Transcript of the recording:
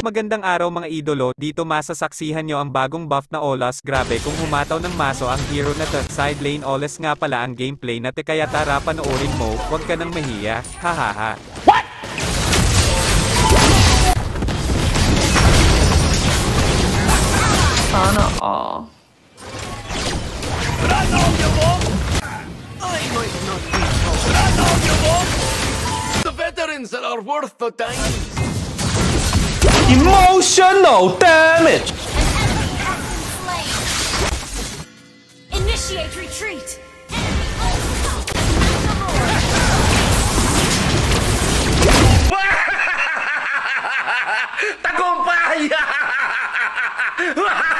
Magandang araw mga idolo, dito masasaksihan nyo ang bagong buff na Olas, grabe kung humataw ng maso ang hero na to, side lane Olas nga pala ang gameplay na te kaya tara panoorin mo, huwag ka nang mahiya, hahaha. Sana all. The veterans that are worth the time. Emotional damage! Initiate retreat! Tagumpay!